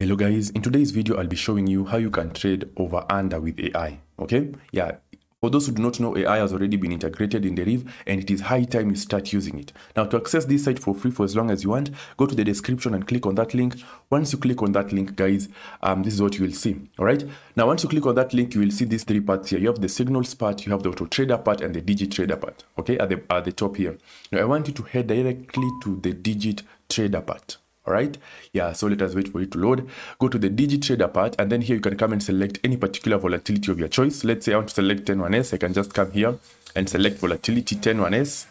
Hello guys, in today's video I'll be showing you how you can trade over under with AI, okay? Yeah, for those who do not know, AI has already been integrated in Deriv and it is high time you start using it. Now to access this site for free for as long as you want, go to the description and click on that link. Once you click on that link guys, um, this is what you will see, alright? Now once you click on that link, you will see these three parts here. You have the signals part, you have the auto trader part and the digit trader part, okay? At the, at the top here. Now I want you to head directly to the digit trader part all right? Yeah so let us wait for it to load. Go to the digit trader part and then here you can come and select any particular volatility of your choice. Let's say i want to select 101s i can just come here and select volatility 101s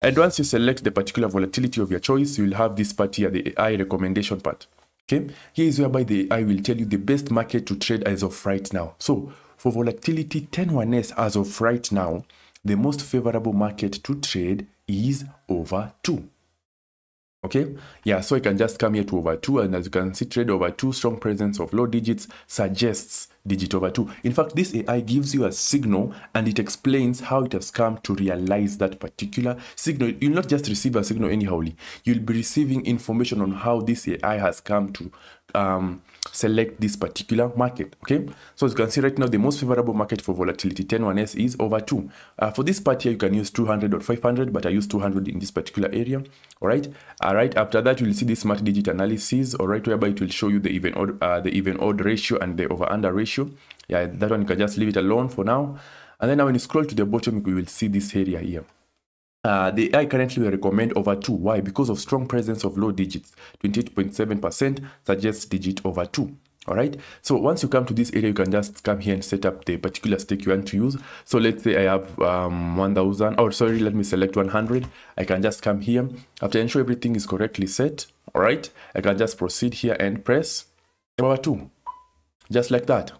and once you select the particular volatility of your choice you'll have this part here the ai recommendation part. Okay? Here is whereby the ai will tell you the best market to trade as of right now. So for volatility 101s as of right now the most favorable market to trade is over 2 okay? Yeah so i can just come here to over 2 and as you can see trade over 2 strong presence of low digits suggests digit over 2 in fact this ai gives you a signal and it explains how it has come to realize that particular signal. You'll not just receive a signal anyhowly you'll be receiving information on how this ai has come to um, select this particular market okay? So as you can see right now the most favorable market for volatility 101s is over 2 uh, for this part here you can use 200 or 500 but i use 200 in this particular area all right? All right after that you'll see this smart digit analysis all right whereby it will show you the even odd uh, the even odd ratio and the over under ratio. Yeah that one you can just leave it alone for now. And then now when you scroll to the bottom you will see this area here uh, the AI currently recommend over 2. Why? Because of strong presence of low digits. 28.7% suggests digit over 2. Alright, so once you come to this area, you can just come here and set up the particular stake you want to use. So let's say I have um, 1000, or sorry, let me select 100. I can just come here. After ensure everything is correctly set, alright, I can just proceed here and press over 2. Just like that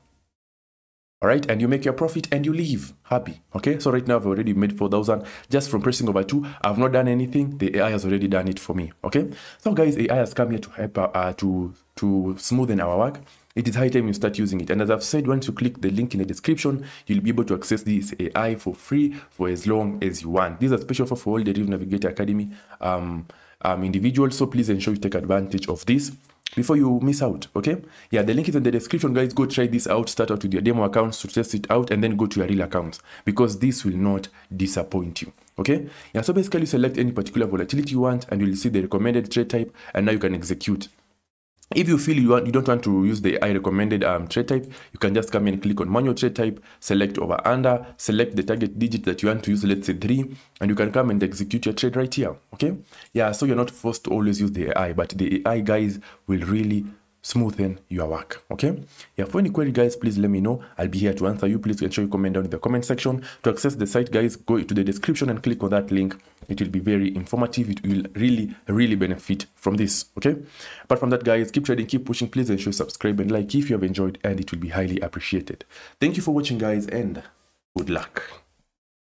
all right and you make your profit and you leave. Happy okay? So right now i've already made 4000 just from pressing over two. I've not done anything. The ai has already done it for me okay? So guys ai has come here to help uh, to to smoothen our work. It is high time you start using it. And as i've said once you click the link in the description you'll be able to access this ai for free for as long as you want. This is special offer for all the Deriv navigator academy um, um individuals. So please ensure you take advantage of this before you miss out okay? Yeah the link is in the description guys. Go try this out. Start out with your demo accounts to test it out and then go to your real accounts because this will not disappoint you okay? Yeah so basically select any particular volatility you want and you'll see the recommended trade type and now you can execute if you feel you, want, you don't want to use the AI recommended um, trade type, you can just come and click on manual trade type, select over under, select the target digit that you want to use, let's say 3, and you can come and execute your trade right here, okay? Yeah, so you're not forced to always use the AI, but the AI guys will really smoothen your work okay? Yeah for any query guys please let me know. I'll be here to answer you. Please ensure you comment down in the comment section. To access the site guys go to the description and click on that link. It will be very informative. It will really really benefit from this okay? Apart from that guys keep trading keep pushing. Please ensure you subscribe and like if you have enjoyed and it will be highly appreciated. Thank you for watching guys and good luck